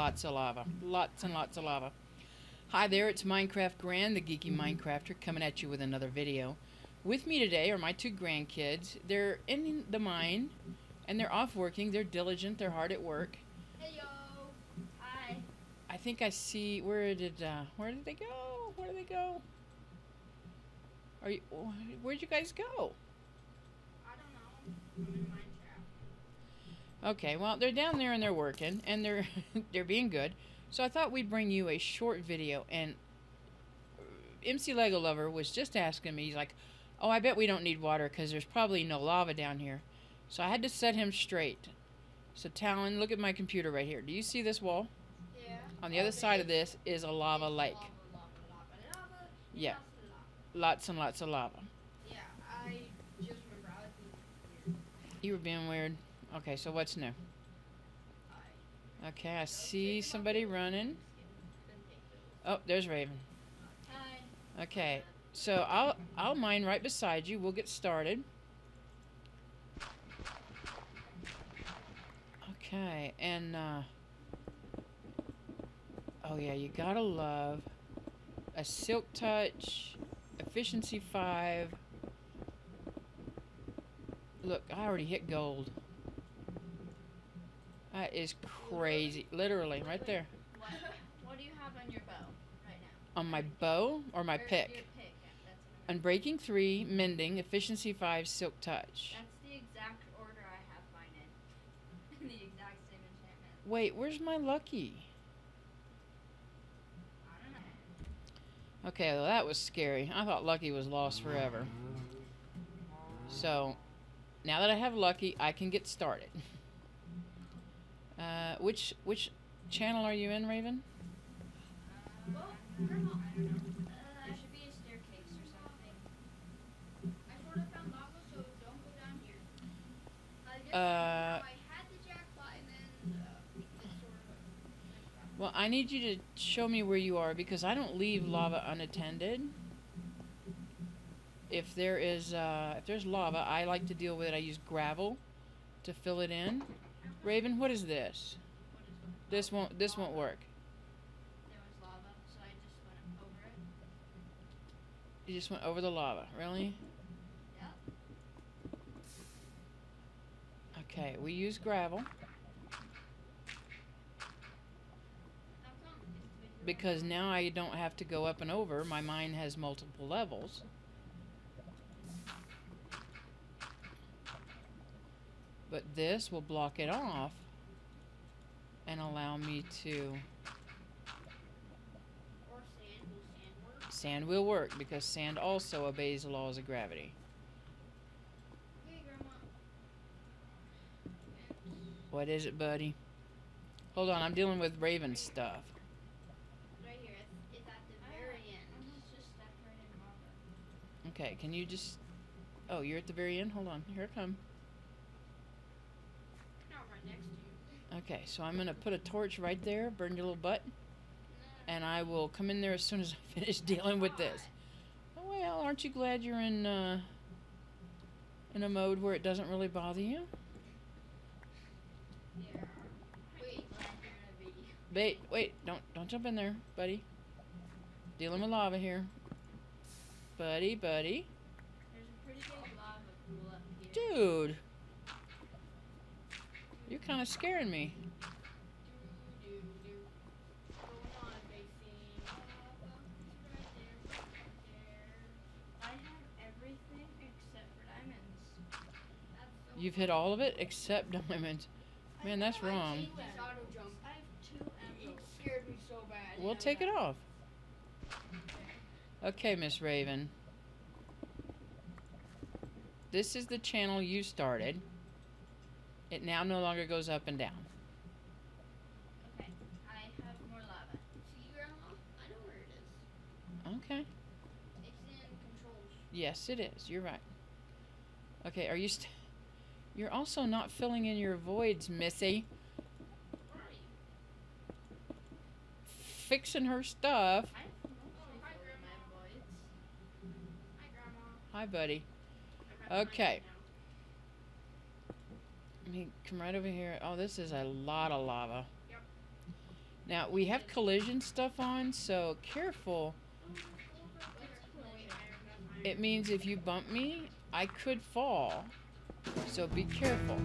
lots of lava. Lots and lots of lava. Hi there, it's Minecraft Gran, the geeky Minecrafter, coming at you with another video. With me today are my two grandkids. They're in the mine, and they're off working. They're diligent. They're hard at work. Hey yo. Hi. I think I see. Where did uh, Where did they go? Where did they go? Are you? Where'd you guys go? I don't know. I'm in Minecraft. Okay, well they're down there and they're working and they're they're being good. So I thought we'd bring you a short video and uh, MC Lego Lover was just asking me, he's like, "Oh, I bet we don't need water because there's probably no lava down here." So I had to set him straight. So Talon, look at my computer right here. Do you see this wall? Yeah. On the other side of this is a lava lake. Lava, lava, lava. Yeah. Lots and lots of lava. Yeah, I just remember I was being weird. You were being weird. Okay, so what's new? Okay, I see somebody running. Oh, there's Raven. Hi. Okay, so I'll I'll mine right beside you. We'll get started. Okay, and uh, oh yeah, you gotta love a silk touch, efficiency five. Look, I already hit gold. That is crazy, literally, right there. What, what do you have on your bow right now? On my bow or my Or pick. Pick. yeah, what Unbreaking 3, Mending, Efficiency 5, Silk Touch. That's the exact order I have mine in. the exact same enchantment. Wait, where's my Lucky? I don't know. Okay, well, that was scary. I thought Lucky was lost forever. So, now that I have Lucky, I can get started. Uh, which which channel are you in, Raven? Well, Grandma, I. Uh, there should be a staircase or something. I sort of lava, so don't go down here. I guess I had the jackpot and then sort of. Well, I need you to show me where you are because I don't leave lava unattended. If there is uh, if there's lava, I like to deal with it. I use gravel to fill it in. Raven, what is this? What is it? This won't this won't work. There was lava, so I just went over it. You just went over the lava, really? Okay, we use gravel How come? It's been because now I don't have to go up and over. My mine has multiple levels. But this will block it off and allow me to sand. Will work? because sand also obeys the laws of gravity. What is it, buddy? Hold on, I'm dealing with Raven stuff. Okay, can you just Oh, you're at the very end? Hold on. Here I come. Now I'm right next to you. Okay, so I'm gonna put a torch right there, burn your little butt, and I will come in there as soon as I finish dealing with this. Oh, well, aren't you glad you're in uh, in a mode where it doesn't really bother you? Yeah. Wait, glad you're in a video. Wait, wait, don't don't jump in there, buddy. Dealing with lava here, buddy, buddy, There's a pretty big lava pool up here. dude. You're kind of scaring me. You've hit all of it except diamonds. Man, that's wrong. I changed this auto jump. I have two emeralds. It scared me so bad. We'll take it off. Okay, Miss Raven. This is the channel you started. It now no longer goes up and down. Okay, I have more lava. See, Grandma? I know where it is. Okay. It's in controls. Yes, it is. You're right. Okay, are you st- You're also not filling in your voids, Missy. Where are you? Fixing her stuff. I hi, Grandma. Hi, Grandma. Hi, buddy. Okay. Come right over here. Oh, this is a lot of lava. Yep. Now we have collision stuff on, so careful. It means if you bump me, I could fall. So be careful.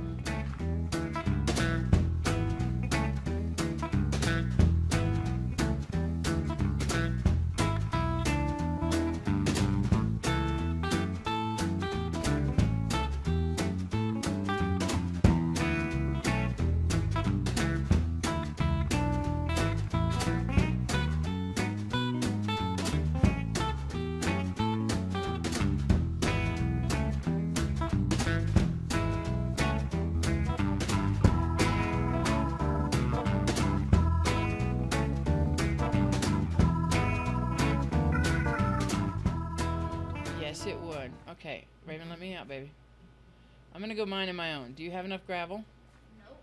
Raven, let me out, baby. I'm gonna go mine on my own. Do you have enough gravel? Nope.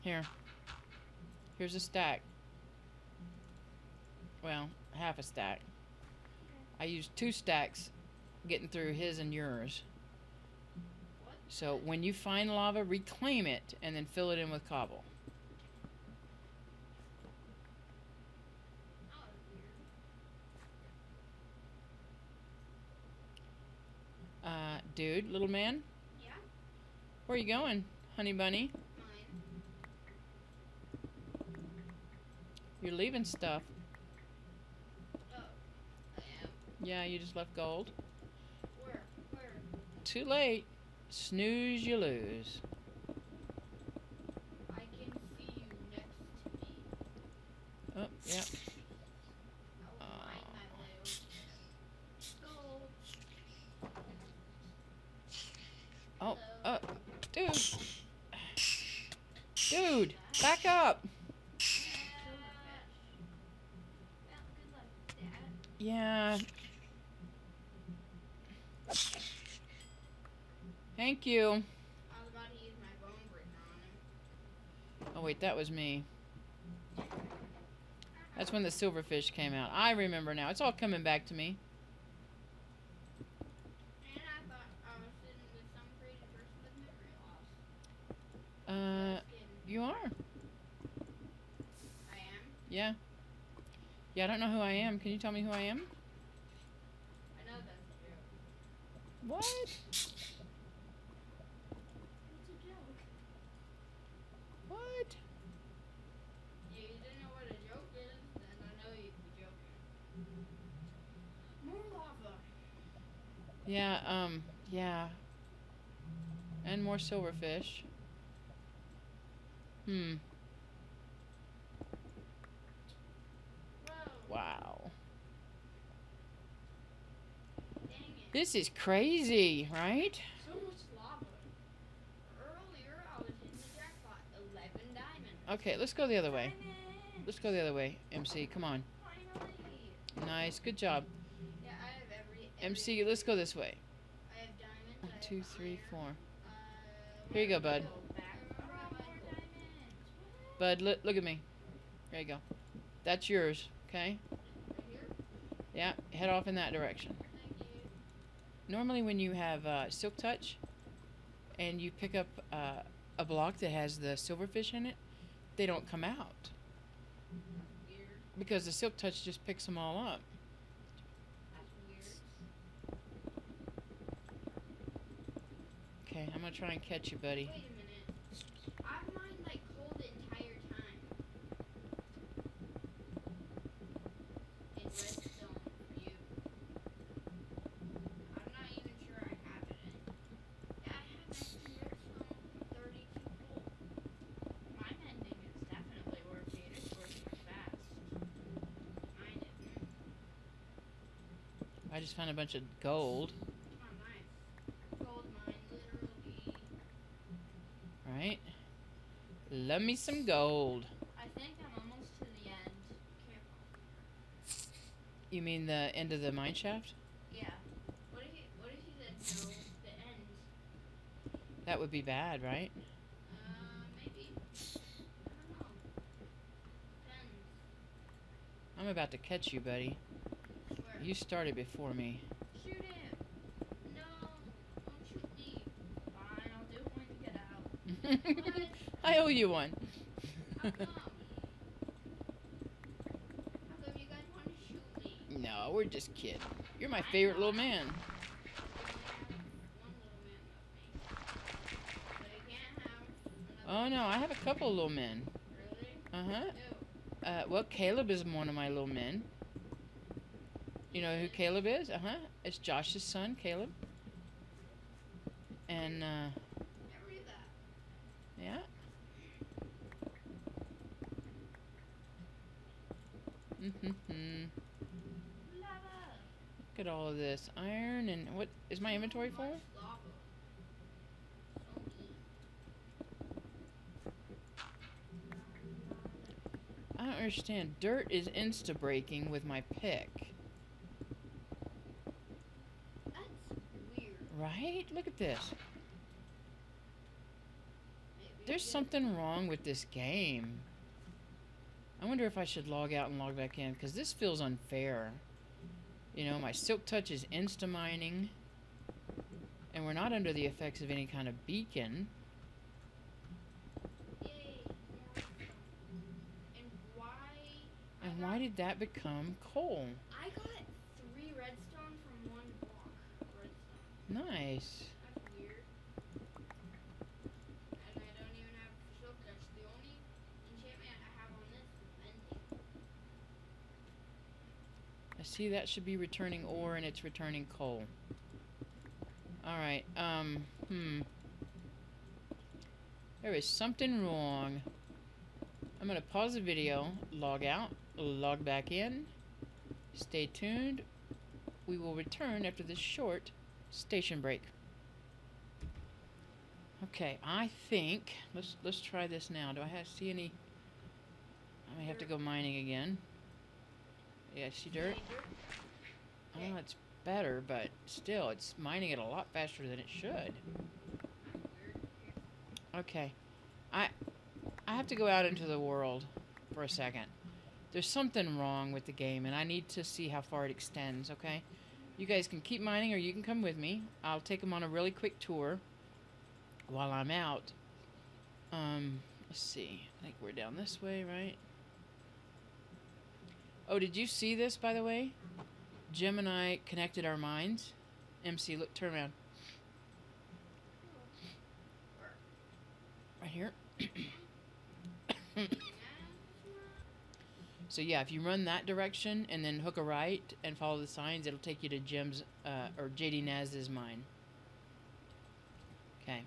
Here. Here's a stack. Well, half a stack. I used two stacks getting through his and yours. What? So when you find lava, reclaim it and then fill it in with cobble. Oh, weird. Uh, dude, little man, Yeah. where you going, honey bunny? Mine. You're leaving stuff. Oh. I am. Yeah, you just left gold. Where? Where? Too late. Snooze, you lose. I can see you next to me. Oh, yeah. Oh, mine, my blue. Go. Oh, Hello. uh, dude. Dude, back up. Yeah. Thank you. I was about to use my bone on him. Oh, wait, that was me. That's when the silverfish came out. I remember now. It's all coming back to me. You are. I am. Yeah. Yeah, I don't know who I am. Can you tell me who I am? I know that's a joke. What? It's a joke. What? Yeah, you didn't know what a joke is, then I know you'd be joking. More lava. Yeah, um, yeah. And more silverfish. Hmm. Whoa. Wow. This is crazy, right? So much lava. Earlier, I was in the jackpot. 11 diamonds. Okay, let's go the other way. Let's go the other way, MC. Come on. Finally. Nice. Good job. Yeah, I have every. every MC, let's go this way. I have diamonds. One, two, three, four. Uh, Here you go, bud. Go back. Remember I have more diamonds. Bud, look, look at me. There you go. That's yours, okay? Yeah, head off in that direction. Normally, when you have uh, Silk Touch and you pick up uh, a block that has the silverfish in it, they don't come out because the Silk Touch just picks them all up. Okay, I'm gonna try and catch you, buddy. Wait a minute. I've mined like coal the entire time. In redstone for you. I'm not even sure I have it in. Yeah, I have it in redstone 32 coal. My mending is definitely working. It's working fast. Mine isn't. I just found a bunch of gold. Nice. Gold mine, literally. Right? Love me some gold. I think I'm almost to the end. Careful. You mean the end of the mine shaft? Yeah. What if he, what if he said no, the end? That would be bad, right? Uh, maybe. I don't know. Depends. I'm about to catch you, buddy. You started before me. Shoot him. No, don't shoot me. Fine, I'll do it when you get out. I owe you one. How come? How come you guys want to shoot me? No, we're just kidding. You're my I favorite know. little man. Oh no, I have a couple little men. Really? Uh huh. Uh, well, Caleb is one of my little men. You know who Caleb is? Uh huh. It's Josh's son, Caleb. And uh, yeah. Mm-hmm. Look at all of this iron and what is my inventory full? I don't understand. Dirt is insta breaking with my pick. That's weird. Right? Look at this. There's something wrong with this game. I wonder if I should log out and log back in because this feels unfair. You know, my Silk Touch is insta mining, and we're not under the effects of any kind of beacon. Yay, more stuff. And why? I And got- why did that become coal? I got three redstone from one block of redstone. Nice. That's weird. And I don't even have silk touch. The only enchantment I have on this is mending. I see that should be returning ore and it's returning coal. Alright, um, hmm. There is something wrong. I'm gonna pause the video, log out, log back in. Stay tuned. We will return after this short station break. Okay, I think let's let's try this now. Do I have see any I may have to go mining again. Yeah, see dirt? Oh, it's better, but still, it's mining it a lot faster than it should. Okay, I I have to go out into the world for a second. There's something wrong with the game, and I need to see how far it extends. Okay, you guys can keep mining, or you can come with me. I'll take them on a really quick tour while I'm out. Um, let's see. I think we're down this way, right? Oh, did you see this, by the way? Jim and I connected our minds. MC, look, turn around. Right here. so yeah, if you run that direction and then hook a right and follow the signs, it'll take you to Jim's uh, or JD Naz's mine. Okay,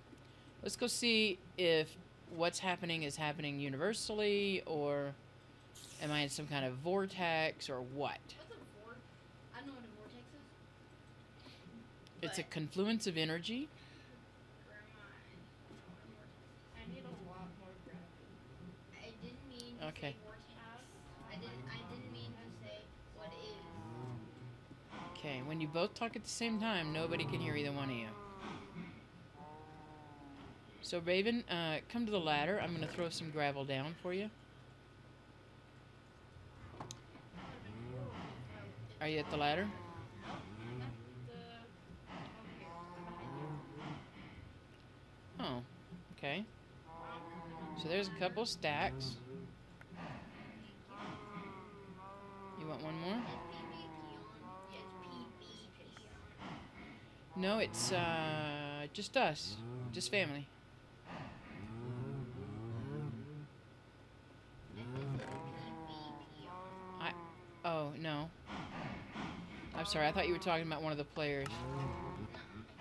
let's go see if what's happening is happening universally, or am I in some kind of vortex, or what? Vor? I know what a vortex is. It's a confluence of energy. Grandma, Okay, when you both talk at the same time, nobody can hear either one of you. So, Raven, uh, come to the ladder. I'm going to throw some gravel down for you. Are you at the ladder? Oh, okay. So there's a couple stacks. You want one more? No, it's uh, just us, just family. I. Oh no. I'm sorry. I thought you were talking about one of the players.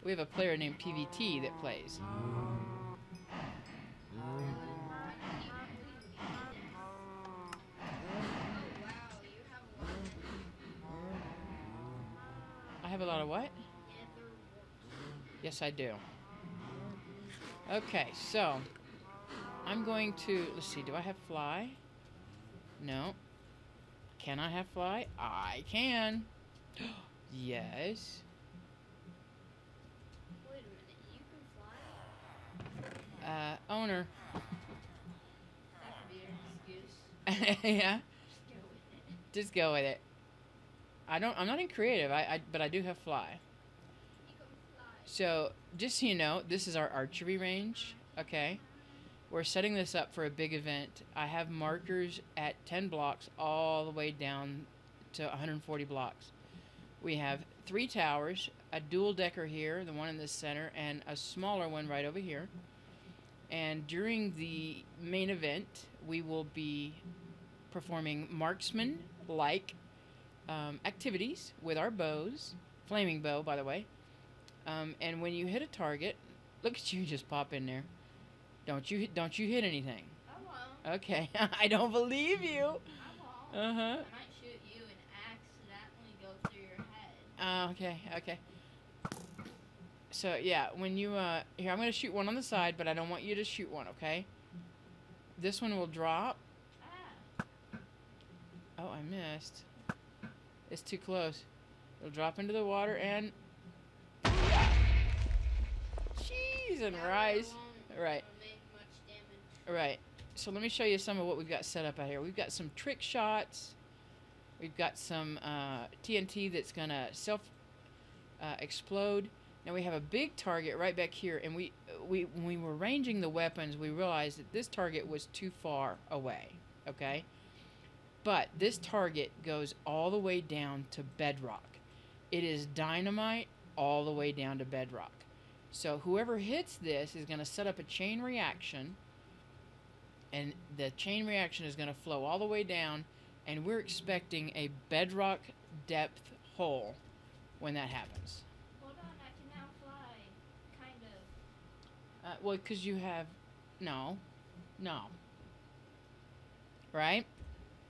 We have a player named PVT that plays. I have a lot of what? Yes, I do. Okay, so I'm going to let's see. Do I have fly? No. Can I have fly? I can. yes. Wait a minute, you can fly? Uh, owner. That could be an excuse. yeah. Just go with it. Just go with it. I don't. I'm not in creative. I, I. But I do have fly. So just so you know, this is our archery range. Okay. We're setting this up for a big event. I have markers at 10 blocks all the way down to 140 blocks. We have three towers, a dual decker here, the one in the center, and a smaller one right over here. And during the main event, we will be performing marksman like um, activities with our bows, flaming bow, by the way. Um, and when you hit a target, look at you just pop in there. Don't you hit- don't you hit anything? I won't. Okay, I don't believe you. I won't. Uh huh. I might shoot you and accidentally go through your head. Uh, okay, okay. So yeah, when you uh here, I'm gonna shoot one on the side, but I don't want you to shoot one. Okay. This one will drop. Ah. Oh, I missed. It's too close. It'll drop into the water and. Cheese and rice. Right. Right. So let me show you some of what we've got set up out here. We've got some trick shots. We've got some uh, TNT that's gonna self uh, explode. Now we have a big target right back here, and we we when we were ranging the weapons, we realized that this target was too far away. Okay. But this target goes all the way down to bedrock. It is dynamite all the way down to bedrock. So whoever hits this is going to set up a chain reaction and the chain reaction is going to flow all the way down and we're expecting a bedrock depth hole when that happens Hold on, I can now fly. Kind of. uh, well because you have no no right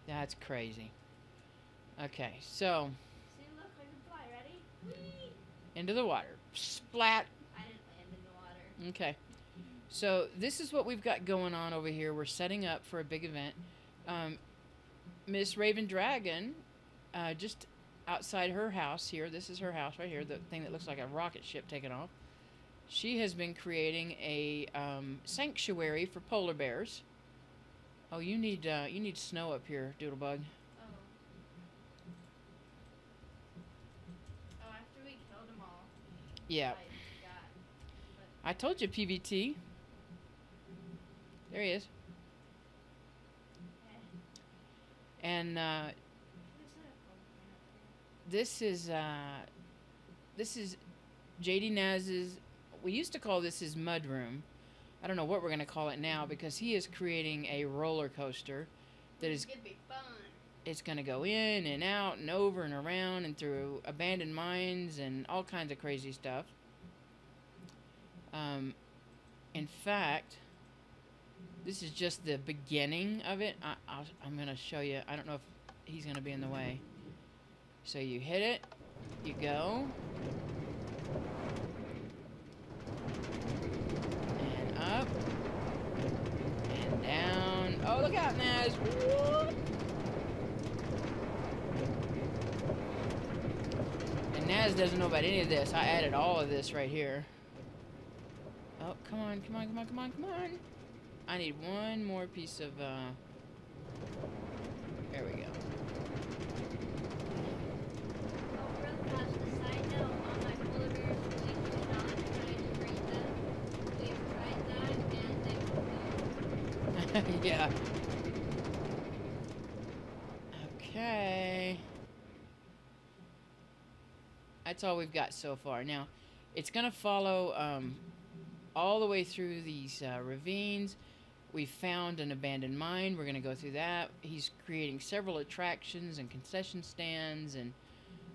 that's crazy okay so See, look, I can fly. Ready? Whee! into the water splat I didn't land in the water. Okay. So this is what we've got going on over here. We're setting up for a big event. Um, Miss Raven Dragon, uh, just outside her house here. This is her house right here. The thing that looks like a rocket ship taking off. She has been creating a um, sanctuary for polar bears. Oh, you need uh, you need snow up here, Doodlebug. Oh. Oh, after we killed them all. Yeah. I told you PVT. There he is. And uh, Who's that Pokemon this is uh this is JD Naz's we used to call this his mud room. I don't know what we're gonna call it now because he is creating a roller coaster that is? It's gonna be fun. it's gonna go in and out and over and around and through abandoned mines and all kinds of crazy stuff. Um, in fact, this is just the beginning of it. I, I'll, I'm gonna show you. I don't know if he's gonna be in the way. So you hit it, you go, and up, and down. Oh, look out, Naz! And Naz doesn't know about any of this. I added all of this right here. Oh, come on, come on, come on, come on, come on. I need one more piece of, uh... There we go. Yeah. Okay. That's all we've got so far. Now, it's going to follow um, all the way through these uh, ravines. We found an abandoned mine. We're going to go through that. He's creating several attractions and concession stands, and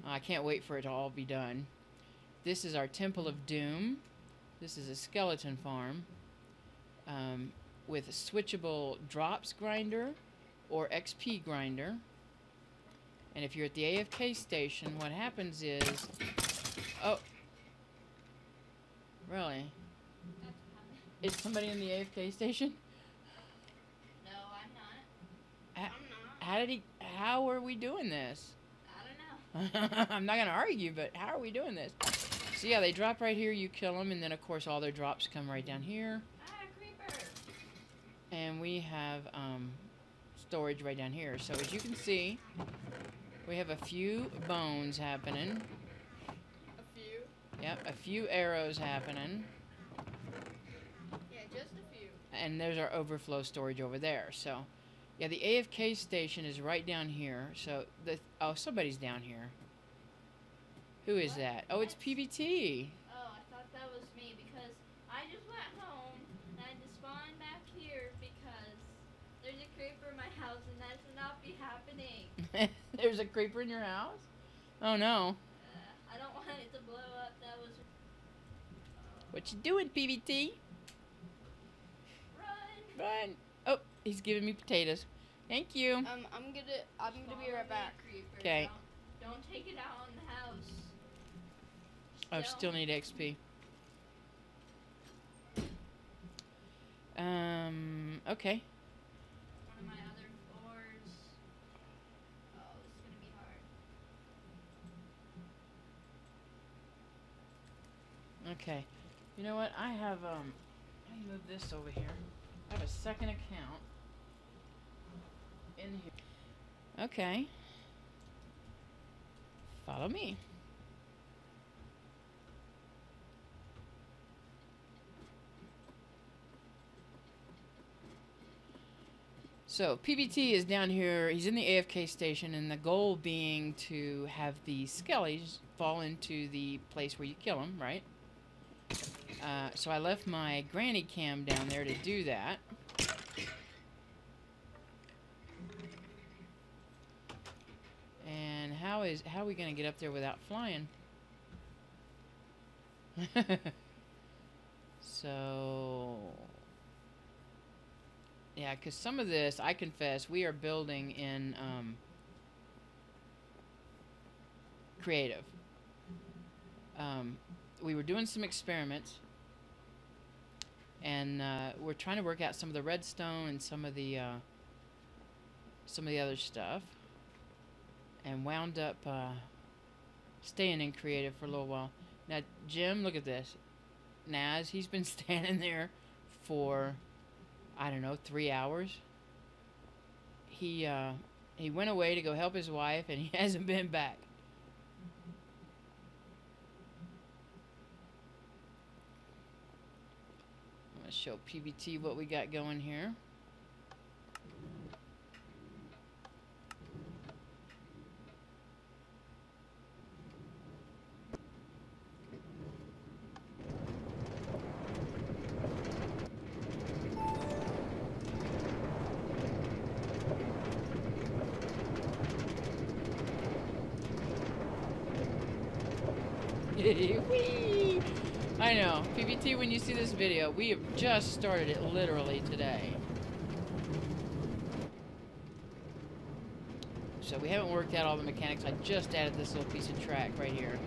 I can't wait for it to all be done. This is our Temple of Doom. This is a skeleton farm. Um, with a switchable drops grinder or XP grinder. And if you're at the AFK station, what happens is, oh, really? Is somebody in the AFK station? No, I'm not. Ha- I'm not. How did he? How are we doing this? I don't know. I'm not gonna argue, but how are we doing this? So yeah, they drop right here. You kill them, and then of course all their drops come right down here. Ah, creeper. and we have um, storage right down here. So as you can see, we have a few bones happening. A few. Yep, a few arrows happening, just a few. and there's our overflow storage over there. So, yeah, the AFK station is right down here. So the oh somebody's down here. Who is What? that? Oh, it's? PBT. Oh, I thought that was me because I just went home and I just spawned back here because there's a creeper in my house and that should not be happening. There's a creeper in your house? Oh no. Uh, I don't want it to blow up. That was. What you doing, PBT? Run! Run. Oh, he's giving me potatoes. Thank you. Um, I'm gonna I'm gonna be right back. creeper. 'Kay. Don't, don't take it out on the house. I still need XP. Um, okay. One of my other floors. Oh, this is gonna be hard. Okay. You know what? I have, um, let me move this over here. I have a second account in here. Okay. Follow me. So PBT is down here. He's in the AFK station, and the goal being to have the skellies fall into the place where you kill them, right? Uh, so I left my granny cam down there to do that. And how is how are we gonna get up there without flying? so yeah, because some of this, I confess, we are building in um, creative. Um, we were doing some experiments, and uh, we're trying to work out some of the redstone and some of the uh, some of the other stuff, and wound up uh, staying in creative for a little while. Now, Jim, look at this. Naz, he's been standing there for I don't know, three hours. He uh, he went away to go help his wife, and he hasn't been back. Show PBT what we got going here. Whee! I know. PBT, when you see this video, we have just started it literally today. So we haven't worked out all the mechanics. I just added this little piece of track right here.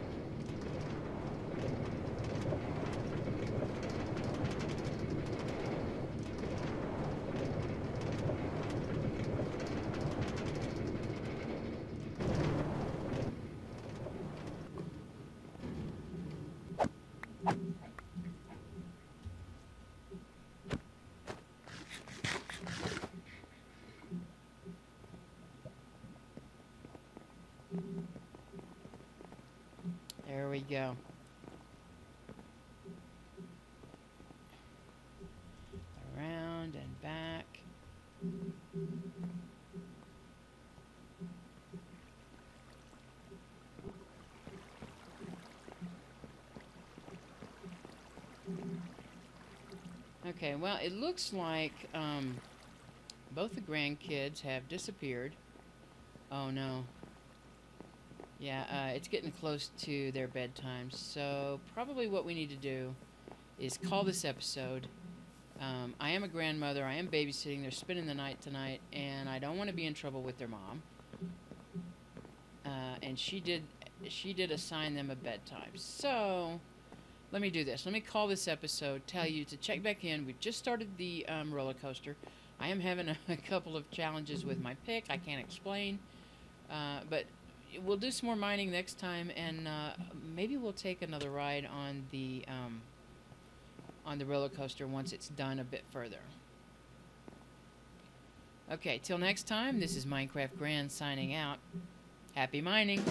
There we go. Around and back. Okay, well, it looks like um, both the grandkids have disappeared. Oh no. Yeah, uh, it's getting close to their bedtime, so probably what we need to do is call this episode. Um, I am a grandmother. I am babysitting. They're spending the night tonight, and I don't want to be in trouble with their mom. Uh, and she did, she did assign them a bedtime. So, let me do this. Let me call this episode. Tell you to check back in. We just started the um, roller coaster. I am having a, a couple of challenges with my pick. I can't explain, uh, but we'll do some more mining next time, and uh, maybe we'll take another ride on the um, on the roller coaster once it's done a bit further. Okay, till next time. This is Minecraft Gran signing out. Happy mining.